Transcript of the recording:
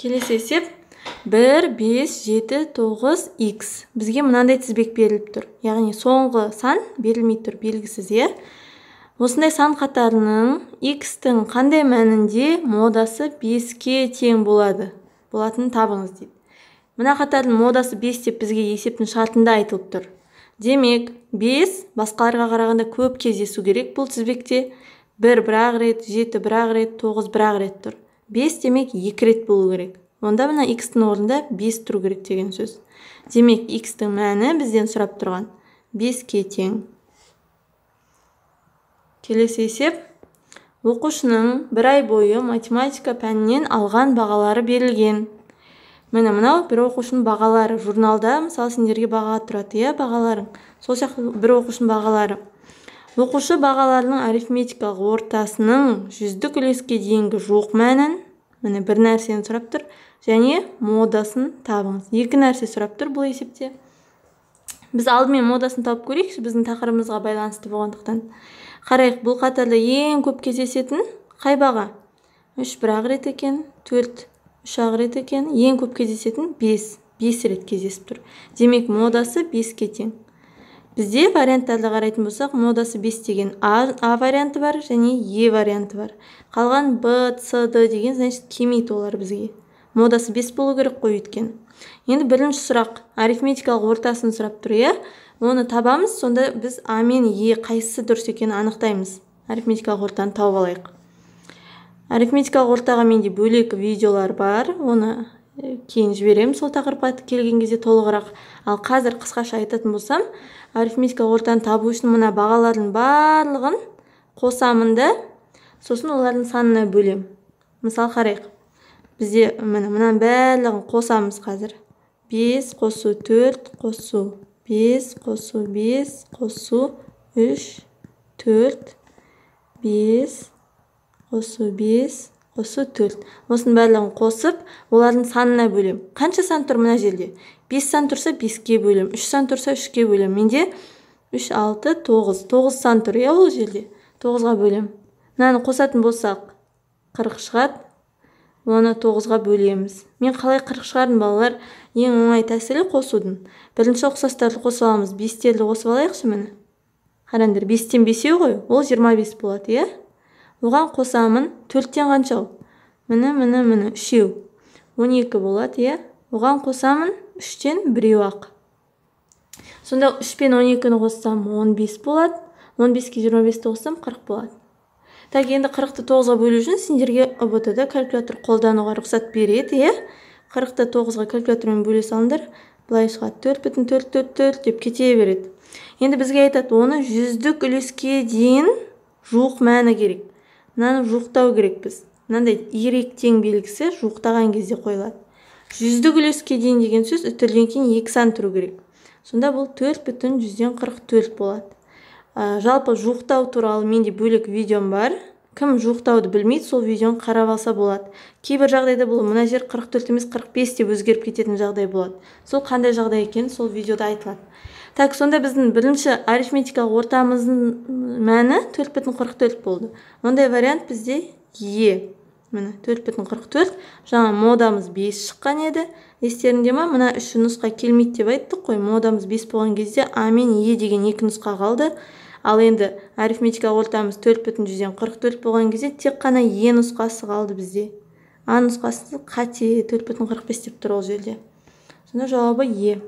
келесі есеп бір бес жеті тоғыз икс. Бізге мынандай тізбек беріліп тұр. Яғни соңғы сан берілмей тұр белгісіз иә? Осындай сан қатарының икстің қандай мәнінде модасы беске тең болады? Болатынын табыңыз дейді. Мына қатардың модасы бес деп бізге есептің шартында айтылып тұр. Демек бес басқаларға қарағанда көп кездесу керек бұл тізбекте. Бір бір ақ рет жеті бір ақ рет тоғыз бір ақ рет тұр. Бес демек екі рет болу керек. Онда мына x-тің орнында 5 тұру керек деген сөз. Демек x-тің мәні бізден сұрап тұрған. 5-ке тең. Келесі есеп. Оқушының бір ай бойы математика пәнінен алған бағалары берілген. Міне мынау бір оқушының бағалары. Журналда мысалы сендерге баға тұрады иә бағаларың. Сол сияқты бір оқушының бағалары. Оқушы бағаларының арифметикалық ортасының жүздік үлеске дейінгі жоқ мәнін міне бір нәрсені сұрап тұр. Және модасын табыңыз. Екі нәрсе сұрап тұр бұл есепте. Біз алдымен модасын тауып көрейікші біздің тақырыбымызға байланысты болғандықтан. Қарайық бұл қатарда ең көп кездесетін қай баға? Үш бір ақ рет екен төрт үш ақ рет екен ең көп кездесетін бес. Бес рет кездесіп тұр. Демек модасы беске тең. Бізде варианттарды қарайтын болсақ модасы бес деген а, а варианты бар және е варианты бар. Қалған б с д деген значит келмейді олар бізге. Модасы бес болу керек қой өйткені. Енді бірінші сұрақ. Арифметикалық ортасын сұрап тұр иә? Оны табамыз сонда біз а мен е қайсысы дұрыс екенін анықтаймыз. Арифметикалық ортаны тауып алайық. Арифметикалық ортаға менде бөлек видеолар бар. Оны кейін жіберемін сол тақырыпқа келген кезде толығырақ. Ал қазір қысқаша айтатын болсам арифметикалық ортаны табу үшін мына бағалардың барлығын қосамын да сосын олардың санына бөлемін мысалы қарайық. Бізде міне мынаның барлығын қосамыз қазір. Бес қосу төрт қосу бес қосу бес қосу үш төрт бес қосу бес қосу төрт. Осының барлығын қосып олардың санына бөлем. қанша сан тұр мына жерде? Бес сан тұрса беске бөлем. үш сан тұрса үшке бөлем. менде үш алты тоғыз. Тоғыз сан тұр иә ол жерде? Тоғызға бөлем. мынаны қосатын болсақ қырық шығады оны тоғызға бөлеміз. Мен қалай қырық шығардым балалар? Ең оңай тәсілі қосудың. Бірінші ұқсастарды қосып аламыз. Бестерді қосып алайықшы міне. Қараңдар бестен бесеу ғой. Ол жиырма бес болады иә? Оған қосамын төрттен қанша міне міне міне үшеу. Он екі болады иә? Оған қосамын үштен біреу ақ. Сонда үш пен он екіні қоссам он бес болады он беске жиырма бесті қоссам қырық болады. Так енді қырықты тоғызға бөлу үшін сендерге ұбт да калькулятор қолдануға рұқсат береді иә? Қырықты тоғызға калькулятормен бөле салыңдар былай шығады. Төрт бүтін төрт төрт төрт деп кете береді. Енді бізге айтады оны жүздік үлеске дейін жуық мәні керек. Мынаны жуықтау керекпіз. Мынандай ирек тең белгісі жуықтаған кезде қойылады. Жүздік үлеске дейін деген сөз үтірден кейін екі сан тұру керек. Сонда бұл төрт бүтін жүзден қырық төрт болады. Ә, жалпы жуықтау туралы менде бөлек видеом бар. Кім жуықтауды білмейді сол видеоны қарап алса болады. Кейбір жағдайда бұл мына жер 44 емес 45 деп өзгеріп кететін жағдай болады. Сол қандай жағдай екені сол видеода айтылады. Так сонда біздің бірінші арифметикалық ортамыздың мәні төрт бүтін қырық төрт болды. Ондай вариант бізде е міне төрт бүтін қырық төрт. Жаңа модамыз бес шыққан еді. Естеріңде ма? Мына үш нұсқа келмейді деп айттық қой. Модамыз бес болған кезде а мен е деген екі нұсқа қалды. Ал енді арифметикалық ортамыз төрт бүтін жүзден қырық төрт болған кезде тек қана е нұсқасы қалды бізде. А нұсқасы қате төрт бүтін қырық бес деп тұр ол жерде. Сонда жауабы е.